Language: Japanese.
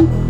you